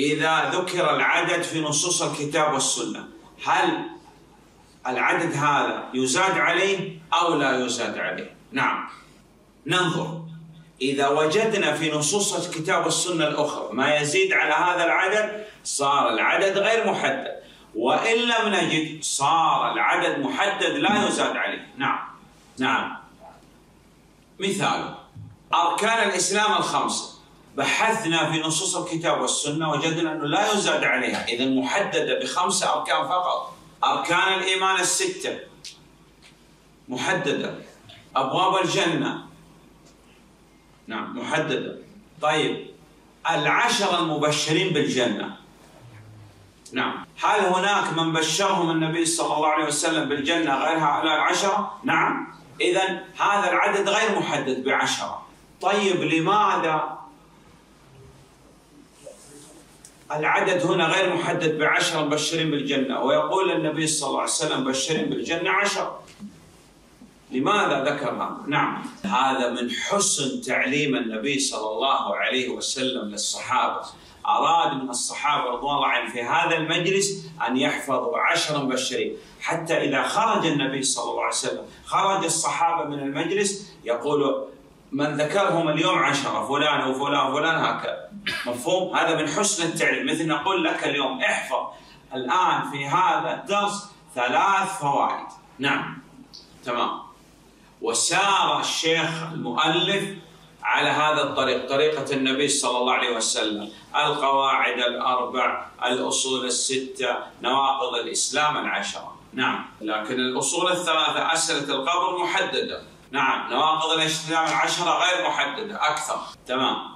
إذا ذكر العدد في نصوص الكتاب والسنة هل العدد هذا يزاد عليه أو لا يزاد عليه؟ نعم. ننظر. إذا وجدنا في نصوص الكتاب والسنة الأخرى ما يزيد على هذا العدد صار العدد غير محدد. وإن لم نجد صار العدد محدد لا يزاد عليه. نعم. نعم. مثال أركان الإسلام الخمسة. بحثنا في نصوص الكتاب والسنة وجدنا أنه لا يزاد عليها. إذا محددة بخمسة أركان فقط. أركان الإيمان الستة. محددة. أبواب الجنة. نعم محددة. طيب. العشر المبشرين بالجنة. نعم. هل هناك من بشرهم النبي صلى الله عليه وسلم بالجنة غير هؤلاء العشرة؟ نعم. إذا هذا العدد غير محدد بعشرة. طيب لماذا العدد هنا غير محدد بعشرة مبشرين بالجنة ويقول النبي صلى الله عليه وسلم بشرين بالجنة عشرة لماذا ذكر هذا؟ نعم. هذا من حسن تعليم النبي صلى الله عليه وسلم للصحابة. أراد من الصحابة رضوان الله عنهم في هذا المجلس أن يحفظوا عشر مبشرين. حتى إذا خرج النبي صلى الله عليه وسلم خرج الصحابة من المجلس يقول من ذكرهم اليوم عشرة فلان وفلان وفلان هكذا. مفهوم؟ هذا من حسن التعليم. مثل نقول لك اليوم احفظ. الآن في هذا الدرس ثلاث فوائد. نعم. تمام. وسار الشيخ المؤلف على هذا الطريق طريقة النبي صلى الله عليه وسلم. القواعد الأربع الأصول الستة نواقض الإسلام العشرة. نعم. لكن الأصول الثلاثة أسئلة القبر محددة. نعم نواقض الإسلام العشرة غير محددة أكثر. تمام.